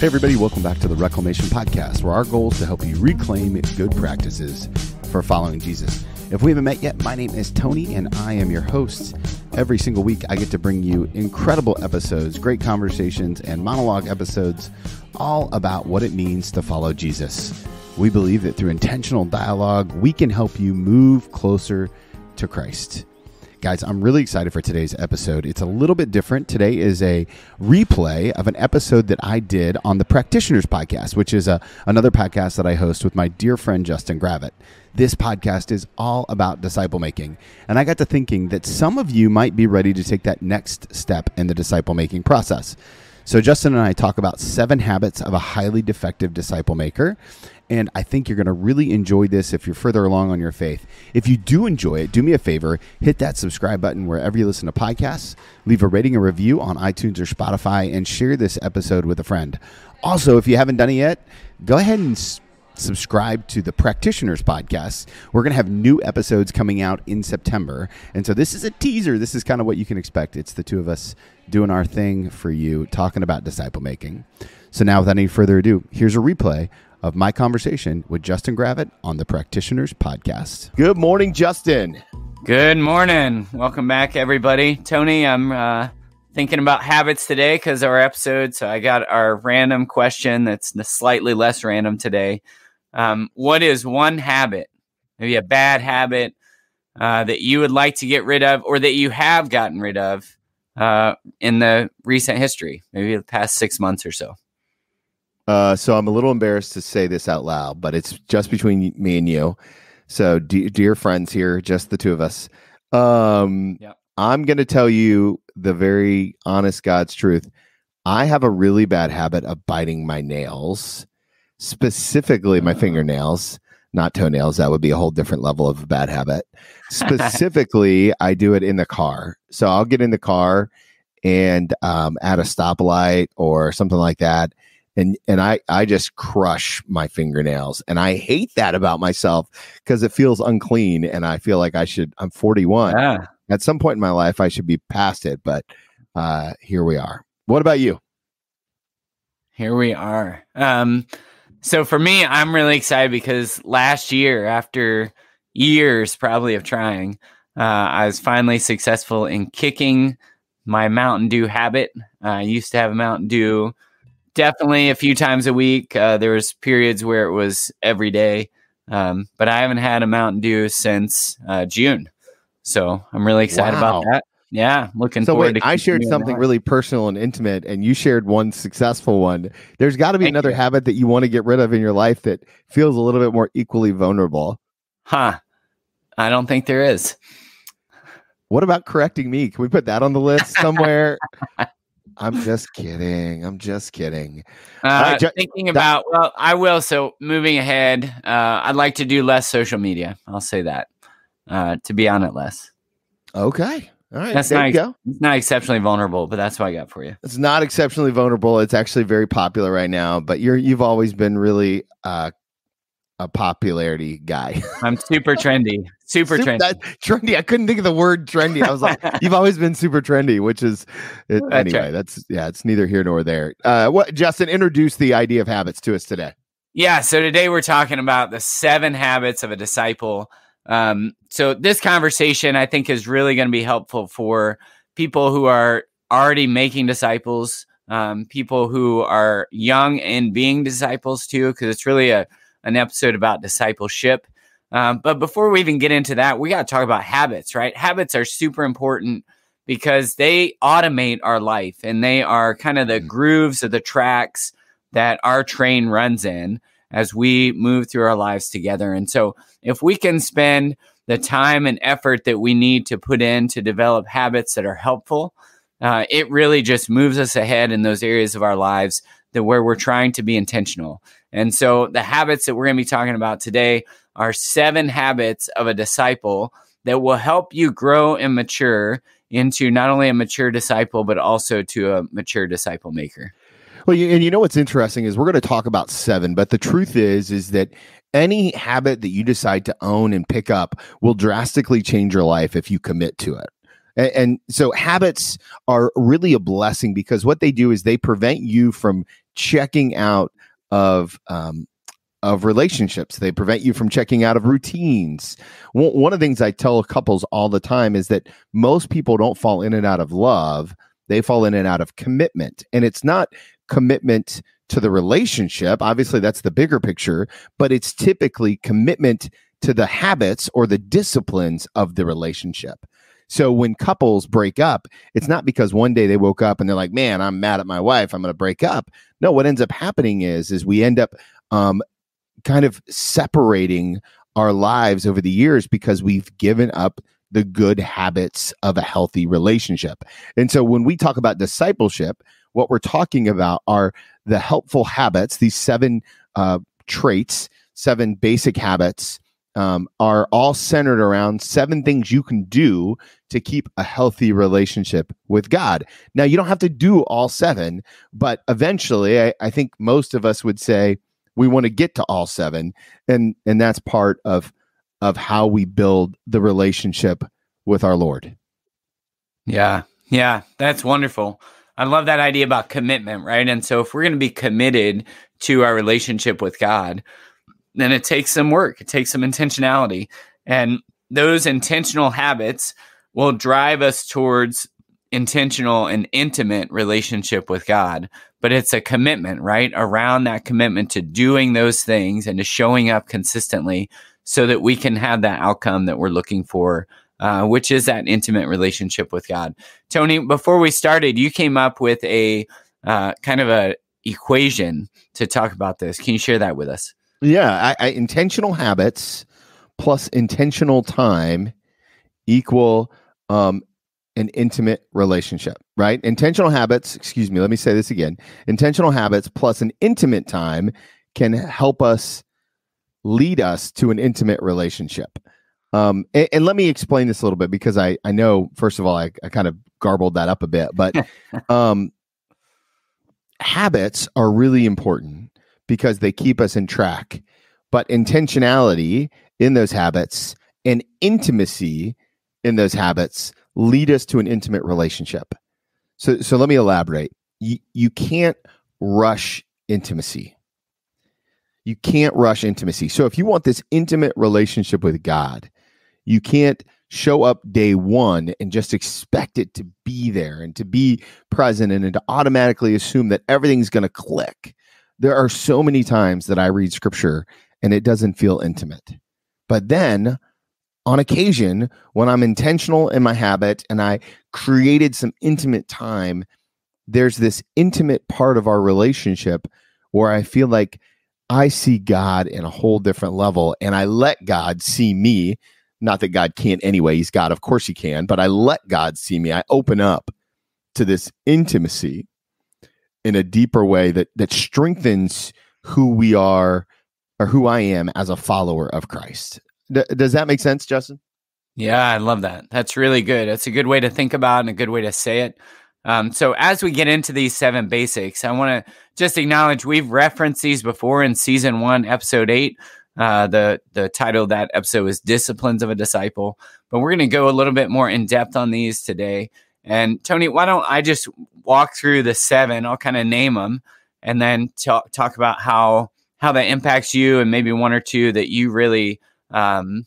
Hey, everybody, welcome back to the Reclamation Podcast, where our goal is to help you reclaim good practices for following Jesus. If we haven't met yet, my name is Tony and I am your host. Every single week, I get to bring you incredible episodes, great conversations, and monologue episodes all about what it means to follow Jesus. We believe that through intentional dialogue, we can help you move closer to Christ. Guys, I'm really excited for today's episode. It's a little bit different. Today is a replay of an episode that I did on the Practitioners Podcast, which is a, another podcast that I host with my dear friend Justin Gravitt. This podcast is all about disciple making. And I got to thinking that some of you might be ready to take that next step in the disciple making process. So, Justin and I talk about seven habits of a highly defective disciple maker. And I think you're going to really enjoy this if you're further along on your faith. If you do enjoy it, do me a favor hit that subscribe button wherever you listen to podcasts, leave a rating and review on iTunes or Spotify, and share this episode with a friend. Also, if you haven't done it yet, go ahead and subscribe to the Practitioners Podcast. We're going to have new episodes coming out in September. And so this is a teaser. This is kind of what you can expect. It's the two of us doing our thing for you, talking about disciple making. So now, without any further ado, here's a replay of my conversation with Justin Gravitt on the Practitioners Podcast. Good morning, Justin. Good morning. Welcome back, everybody. Tony, I'm uh, thinking about habits today because our episode. So I got our random question that's slightly less random today. Um, what is one habit, maybe a bad habit, uh, that you would like to get rid of or that you have gotten rid of uh, in the recent history, maybe the past six months or so? Uh, so I'm a little embarrassed to say this out loud, but it's just between me and you. So, de- dear friends here, just the two of us. Um, yep. I'm going to tell you the very honest God's truth. I have a really bad habit of biting my nails, specifically my uh. fingernails, not toenails. That would be a whole different level of a bad habit. Specifically, I do it in the car. So I'll get in the car and um, at a stoplight or something like that and and I I just crush my fingernails and I hate that about myself because it feels unclean and I feel like I should I'm 41 yeah. at some point in my life I should be past it but uh here we are what about you here we are um so for me I'm really excited because last year after years probably of trying uh I was finally successful in kicking my Mountain Dew habit I used to have a Mountain Dew definitely a few times a week. Uh, there was periods where it was every day, um, but I haven't had a Mountain Dew since uh, June, so I'm really excited wow. about that. Yeah, looking so wait. I shared something really personal and intimate, and you shared one successful one. There's got to be Thank another you. habit that you want to get rid of in your life that feels a little bit more equally vulnerable. Huh? I don't think there is. What about correcting me? Can we put that on the list somewhere? I'm just kidding. I'm just kidding. Uh, ju- thinking that- about, well, I will. So moving ahead, uh, I'd like to do less social media. I'll say that uh, to be on it less. Okay. All right. That's not, go. It's not exceptionally vulnerable, but that's what I got for you. It's not exceptionally vulnerable. It's actually very popular right now, but you're, you've always been really uh, a popularity guy. I'm super trendy. Super, super trendy. That, trendy. I couldn't think of the word trendy. I was like, you've always been super trendy, which is it, that's anyway. Right. That's yeah. It's neither here nor there. Uh, what Justin introduced the idea of habits to us today? Yeah. So today we're talking about the seven habits of a disciple. Um, so this conversation I think is really going to be helpful for people who are already making disciples, um, people who are young and being disciples too, because it's really a an episode about discipleship. Um, but before we even get into that, we got to talk about habits, right? Habits are super important because they automate our life and they are kind of the mm-hmm. grooves of the tracks that our train runs in as we move through our lives together. And so, if we can spend the time and effort that we need to put in to develop habits that are helpful, uh, it really just moves us ahead in those areas of our lives that where we're trying to be intentional. And so the habits that we're going to be talking about today are seven habits of a disciple that will help you grow and mature into not only a mature disciple, but also to a mature disciple maker. Well, and you know what's interesting is we're going to talk about seven, but the truth is, is that any habit that you decide to own and pick up will drastically change your life if you commit to it. And, and, so habits are really a blessing because what they do is they prevent you from checking out of um, of relationships. They prevent you from checking out of routines. One of the things I tell couples all the time is that most people don't fall in and out of love, they fall in and out of commitment. And it's not commitment to the relationship. Obviously, that's the bigger picture, but it's typically commitment to the habits or the disciplines of the relationship. So when couples break up, it's not because one day they woke up and they're like, "Man, I'm mad at my wife. I'm going to break up." No, what ends up happening is is we end up um, kind of separating our lives over the years because we've given up the good habits of a healthy relationship. And so when we talk about discipleship, what we're talking about are the helpful habits, these seven uh, traits, seven basic habits. Um, are all centered around seven things you can do to keep a healthy relationship with God. Now, you don't have to do all seven, but eventually, I, I think most of us would say, we want to get to all seven and and that's part of of how we build the relationship with our lord yeah yeah that's wonderful i love that idea about commitment right? And so if we're going to be committed to our relationship with god then it takes some work it takes some intentionality. And those intentional habits will drive us towards intentional and intimate relationship with God, but it's a commitment, right? Around that commitment to doing those things and to showing up consistently so that we can have that outcome that we're looking for, uh, which is that intimate relationship with God. Tony, before we started, you came up with a uh, kind of a equation to talk about this. Can you share that with us? Yeah, I, I, intentional habits plus intentional time equal um, an intimate relationship, right? Intentional habits, excuse me, let me say this again. Intentional habits plus an intimate time can help us lead us to an intimate relationship. Um, and, and, let me explain this a little bit because I, I know, first of all, I, I kind of garbled that up a bit, but um, habits are really important because they keep us in track. But intentionality in those habits and intimacy in those habits lead us to an intimate relationship. So, so let me elaborate. You, you can't rush intimacy. You can't rush intimacy. So, if you want this intimate relationship with God, you can't show up day one and just expect it to be there and to be present and to automatically assume that everything's going to click. There are so many times that I read scripture and it doesn't feel intimate. But then on occasion when I'm intentional in my habit and I created some intimate time, there's this intimate part of our relationship where I feel like I see God in a whole different level and I let God see me. Not that God can't anyway, He's God, of course He can, but I let God see me. I open up to this intimacy in a deeper way that that strengthens who we are or who I am as a follower of Christ. D- does that make sense, Justin? Yeah, I love that. That's really good. That's a good way to think about and a good way to say it. Um, so as we get into these seven basics, I want to just acknowledge we've referenced these before in season one, episode eight. Uh, the the title of that episode is "Disciplines of a Disciple," but we're going to go a little bit more in depth on these today. And Tony, why don't I just walk through the seven? I'll kind of name them, and then talk talk about how how that impacts you, and maybe one or two that you really um,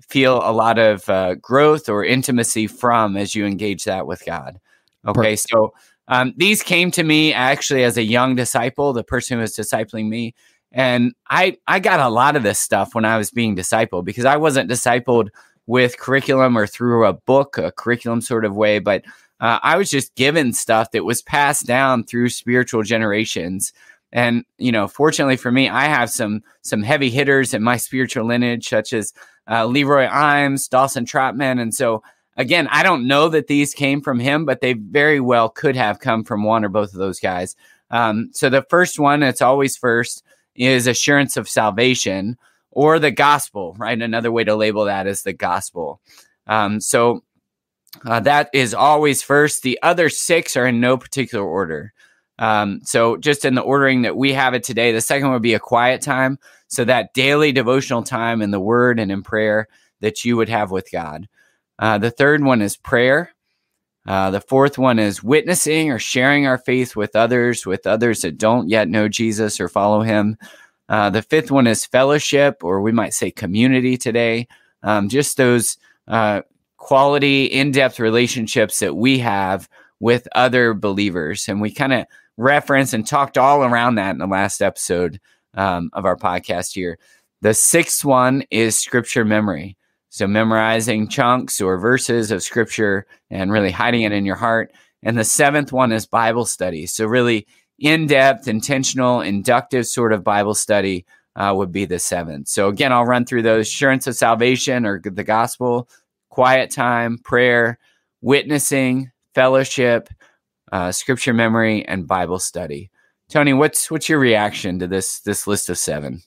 feel a lot of uh, growth or intimacy from as you engage that with God. Okay, Perfect. so um, these came to me actually as a young disciple, the person who was discipling me. And I, I got a lot of this stuff when I was being discipled because I wasn't discipled with curriculum or through a book, a curriculum sort of way, but uh, I was just given stuff that was passed down through spiritual generations. And you know, fortunately for me, I have some some heavy hitters in my spiritual lineage, such as uh, Leroy Eims, Dawson Trotman, and so again, I don't know that these came from him, but they very well could have come from one or both of those guys. Um, so the first one, it's always first, is assurance of salvation or the gospel, right? Another way to label that is the gospel. Um, so uh, that is always first. The other six are in no particular order. Um, so just in the ordering that we have it today, the second would be a quiet time. So that daily devotional time in the word and in prayer that you would have with God. Uh, the third one is prayer. Uh, the fourth one is witnessing or sharing our faith with others, with others that don't yet know Jesus or follow him. Uh, the fifth one is fellowship, or we might say community today. Um, just those uh, quality, in depth relationships that we have with other believers. And we kind of referenced and talked all around that in the last episode um, of our podcast here. The sixth one is scripture memory. So, memorizing chunks or verses of scripture and really hiding it in your heart. And the seventh one is Bible study. So, really in depth, intentional, inductive sort of Bible study uh, would be the seventh. So, again, I'll run through those assurance of salvation or the gospel, quiet time, prayer, witnessing, fellowship, uh, scripture memory, and Bible study. Tony, what's what's your reaction to this this list of seven?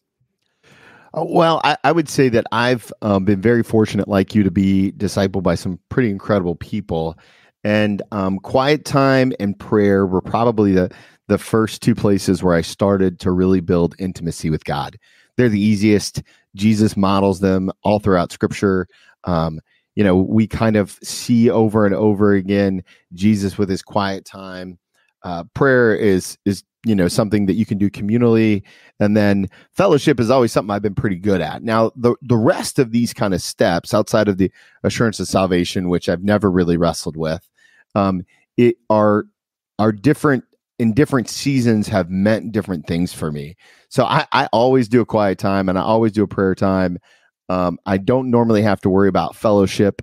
Uh, well, I, I, would say that I've um, been very fortunate, like you, to be discipled by some pretty incredible people. And um, quiet time and prayer were probably the the first two places where I started to really build intimacy with God. They're the easiest. Jesus models them all throughout Scripture. Um, you know, we kind of see over and over again Jesus with his quiet time. Uh, prayer is is you know something that you can do communally and then fellowship is always something i've been pretty good at. Now the the rest of these kind of steps outside of the assurance of salvation which i've never really wrestled with um it are are different in different seasons have meant different things for me. So i i always do a quiet time and i always do a prayer time. Um i don't normally have to worry about fellowship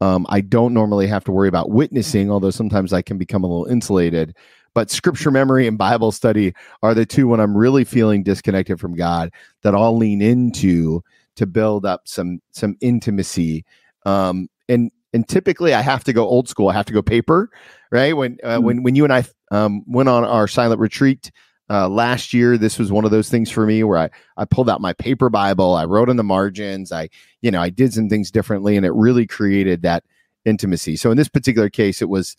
um, I don't normally have to worry about witnessing, although sometimes I can become a little insulated but scripture memory and Bible study are the two when I'm really feeling disconnected from God that I'll lean into to build up some some intimacy. Um, and and typically I have to go old school. I have to go paper, right? When uh, mm-hmm. when when you and I um, went on our silent retreat uh, last year, this was one of those things for me where I I pulled out my paper Bible, I wrote in the margins, I you know I did some things differently, and it really created that intimacy. So in this particular case, it was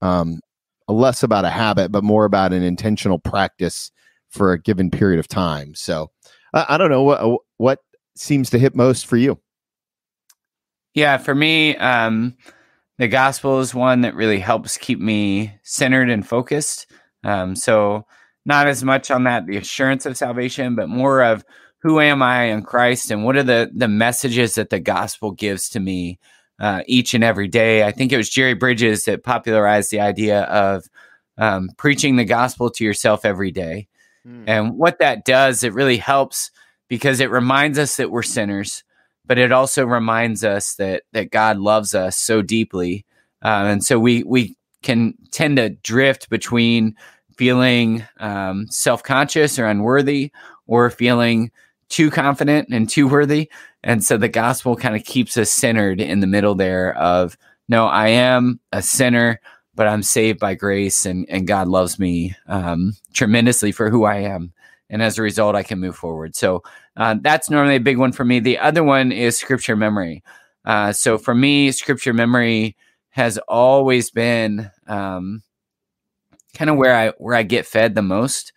um, less about a habit, but more about an intentional practice for a given period of time. So I, I don't know what what seems to hit most for you. Yeah, for me, um, the gospel is one that really helps keep me centered and focused. Um, so not as much on that the assurance of salvation, but more of who am I in Christ and what are the the messages that the gospel gives to me uh, each and every day. I think it was Jerry Bridges that popularized the idea of um, preaching the gospel to yourself every day. Mm. And what that does, it really helps because it reminds us that we're sinners, but it also reminds us that that God loves us so deeply, uh, and so we we can tend to drift between feeling um, self conscious or unworthy, or feeling too confident and too worthy. And so the gospel kind of keeps us centered in the middle there of, no, I am a sinner, but I'm saved by grace and, and God loves me um, tremendously for who I am. And as a result, I can move forward. So uh, that's normally a big one for me. The other one is scripture memory. Uh, so for me, scripture memory has always been um, kind of where I where I get fed the most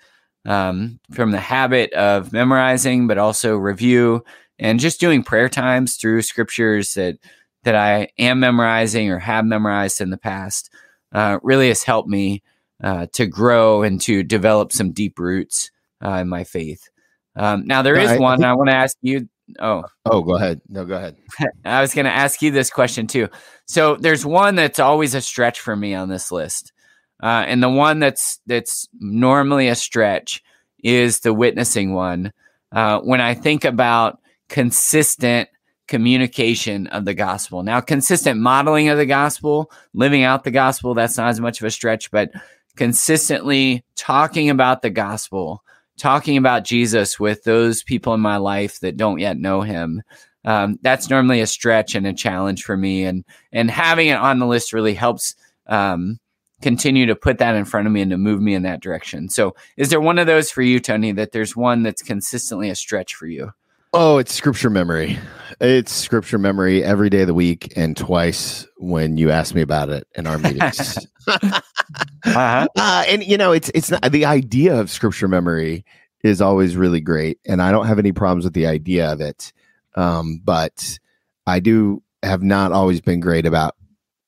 um, from the habit of memorizing, but also review and just doing prayer times through scriptures that that I am memorizing or have memorized in the past uh, really has helped me uh, to grow and to develop some deep roots uh, in my faith. Um, now there is I, one I, I want to ask you. Oh, oh, go ahead. No, go ahead. I was going to ask you this question too. So there's one that's always a stretch for me on this list, uh, and the one that's that's normally a stretch is the witnessing one. Uh, when I think about consistent communication of the gospel. Now, consistent modeling of the gospel, living out the gospel, that's not as much of a stretch, but consistently talking about the gospel, talking about Jesus with those people in my life that don't yet know him. Um, that's normally a stretch and a challenge for me, and and having it on the list really helps um, continue to put that in front of me and to move me in that direction. So, is there one of those for you, Tony? That there's one that's consistently a stretch for you? Oh, it's scripture memory. It's scripture memory every day of the week and twice when you ask me about it in our meetings. uh-huh. uh, and you know, it's it's not the idea of scripture memory is always really great, and I don't have any problems with the idea of it. Um, but I do have not always been great about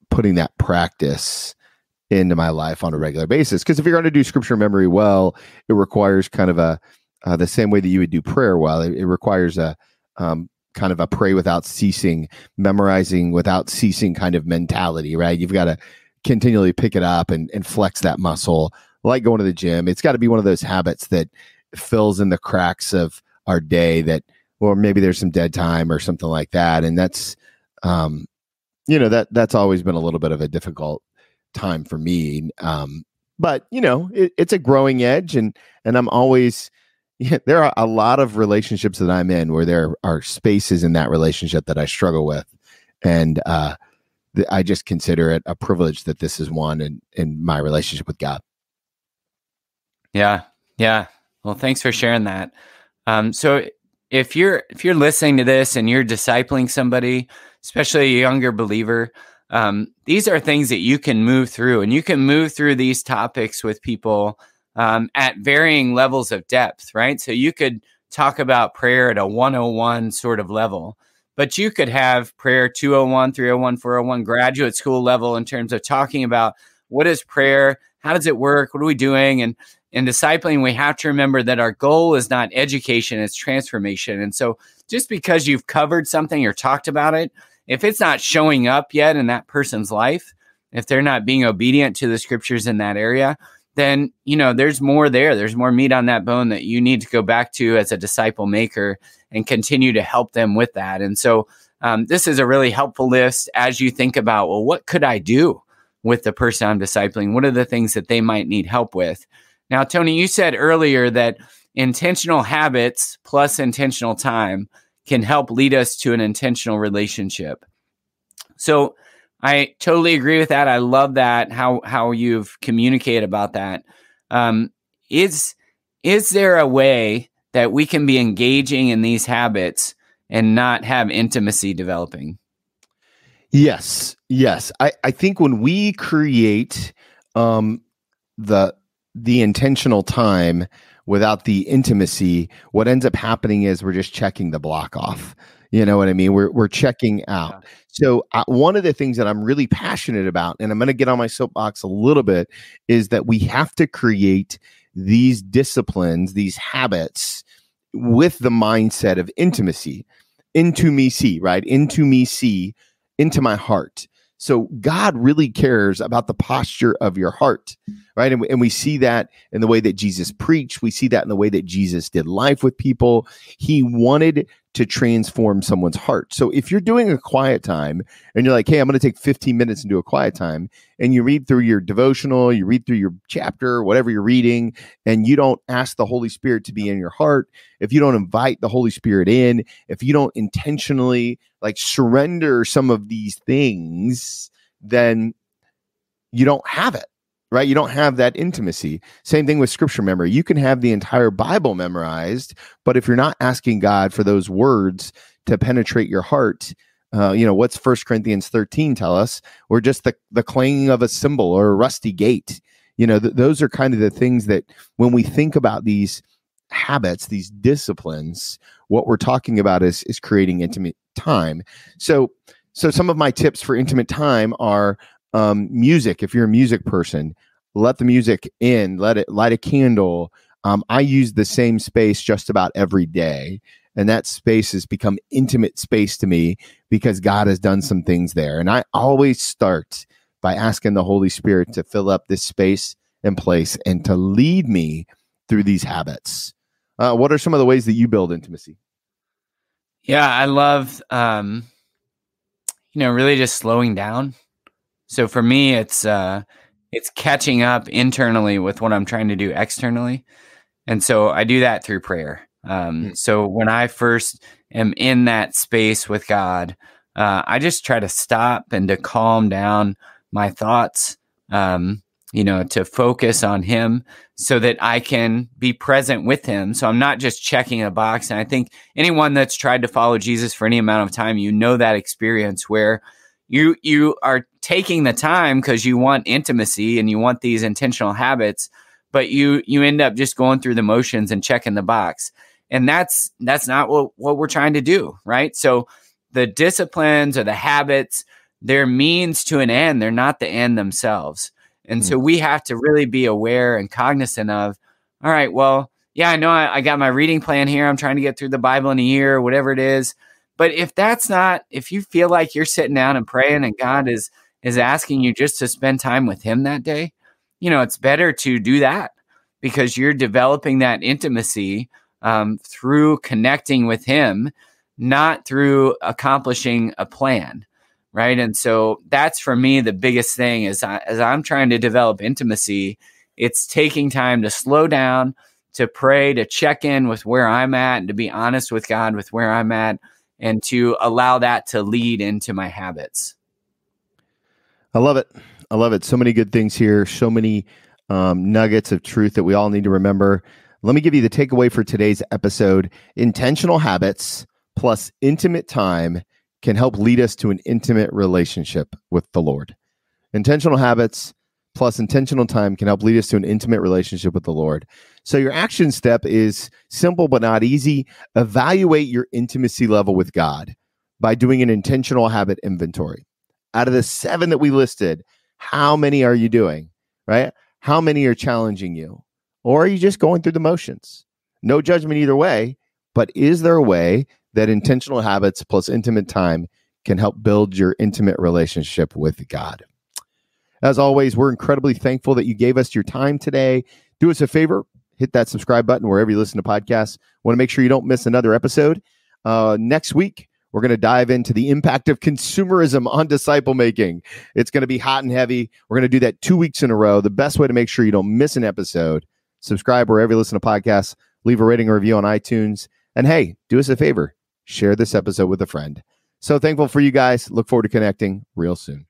putting that practice into my life on a regular basis. Because if you're going to do scripture memory well, it requires kind of a uh, the same way that you would do prayer well. It, it requires a um, kind of a pray without ceasing, memorizing without ceasing kind of mentality, right? You've got to continually pick it up and, and flex that muscle, like going to the gym. It's got to be one of those habits that fills in the cracks of our day that, or maybe there's some dead time or something like that. And that's, um, you know, that that's always been a little bit of a difficult time for me. Um, but you know, it, it's a growing edge and, and I'm always, yeah, there are a lot of relationships that I'm in where there are spaces in that relationship that I struggle with. And, uh, I just consider it a privilege that this is one in, in my relationship with God. Yeah. Yeah. Well, thanks for sharing that. Um, so if you're if you're listening to this and you're discipling somebody, especially a younger believer, um, these are things that you can move through, and you can move through these topics with people um, at varying levels of depth, right? So you could talk about prayer at a 101 sort of level, but you could have prayer 201, 301, 401 graduate school level in terms of talking about what is prayer, how does it work, what are we doing, and in discipling, we have to remember that our goal is not education, it's transformation. And so just because you've covered something or talked about it, if it's not showing up yet in that person's life, if they're not being obedient to the scriptures in that area, then you know there's more there. There's more meat on that bone that you need to go back to as a disciple maker and continue to help them with that. And so um, this is a really helpful list as you think about well what could i do with the person i'm discipling? What are the things that they might need help with? Now tony you said earlier that intentional habits plus intentional time can help lead us to an intentional relationship so I totally agree with that. I love that how how you've communicated about that. Um, is is there a way that we can be engaging in these habits and not have intimacy developing? Yes, yes. I, I think when we create um, the the intentional time without the intimacy, what ends up happening is we're just checking the block off. You know what I mean? We're we're checking out. So uh, one of the things that I'm really passionate about, and I'm going to get on my soapbox a little bit, is that we have to create these disciplines, these habits, with the mindset of intimacy. Into me, see right into me, see into my heart. So God really cares about the posture of your heart, right? And, and we see that in the way that Jesus preached. We see that in the way that Jesus did life with people. He wanted to transform someone's heart. So if you're doing a quiet time and you're like, hey, I'm going to take 15 minutes and do a quiet time, and you read through your devotional, you read through your chapter, whatever you're reading, and you don't ask the Holy Spirit to be in your heart, if you don't invite the Holy Spirit in, if you don't intentionally like surrender some of these things, then you don't have it right? You don't have that intimacy. Same thing with scripture memory. You can have the entire Bible memorized, but if you're not asking God for those words to penetrate your heart, uh, you know, what's First Corinthians 13 tell us? Or just the, the clanging of a cymbal or a rusty gate. You know, th- those are kind of the things that when we think about these habits, these disciplines, what we're talking about is is creating intimate time. So so some of my tips for intimate time are um, music if you're a music person let the music in let it light a candle. Um, i use the same space just about every day and that space has become intimate space to me because god has done some things there. And i always start by asking the holy spirit to fill up this space and place and to lead me through these habits uh, what are some of the ways that you build intimacy yeah i love um, you know really just slowing down so for me, it's uh, it's catching up internally with what I'm trying to do externally, and so I do that through prayer. Um, mm. So when I first am in that space with God, uh, I just try to stop and to calm down my thoughts. Um, you know, to focus on Him so that I can be present with Him. So I'm not just checking a box. And I think anyone that's tried to follow Jesus for any amount of time, you know that experience where you you are taking the time because you want intimacy and you want these intentional habits but you you end up just going through the motions and checking the box and that's that's not what what we're trying to do right so the disciplines or the habits they're means to an end. They're not the end themselves. And so Hmm. we have to really be aware and cognizant of, all right, well, yeah, I know I, I got my reading plan here. I'm trying to get through the Bible in a year, whatever it is. But if that's not, if you feel like you're sitting down and praying and God is is asking you just to spend time with him that day, you know, it's better to do that because you're developing that intimacy um, through connecting with him, not through accomplishing a plan right and so that's for me the biggest thing is I, as i'm trying to develop intimacy it's taking time to slow down to pray to check in with where i'm at and to be honest with god with where i'm at and to allow that to lead into my habits I love it. I love it. So many good things here. So many um, nuggets of truth that we all need to remember. Let me give you the takeaway for today's episode. Intentional habits plus intimate time can help lead us to an intimate relationship with the Lord. Intentional habits plus intentional time can help lead us to an intimate relationship with the Lord. So, your action step is simple but not easy. Evaluate your intimacy level with God by doing an intentional habit inventory out of the seven that we listed, how many are you doing? Right? How many are challenging you? Or are you just going through the motions? No judgment either way, but is there a way that intentional habits plus intimate time can help build your intimate relationship with God? As always, we're incredibly thankful that you gave us your time today. Do us a favor, hit that subscribe button wherever you listen to podcasts. Want to make sure you don't miss another episode. Uh, next week, we're going to dive into the impact of consumerism on disciple making. It's going to be hot and heavy. We're going to do that two weeks in a row. The best way to make sure you don't miss an episode, subscribe wherever you listen to podcasts, leave a rating or review on iTunes. And hey, do us a favor, share this episode with a friend. So thankful for you guys. Look forward to connecting real soon.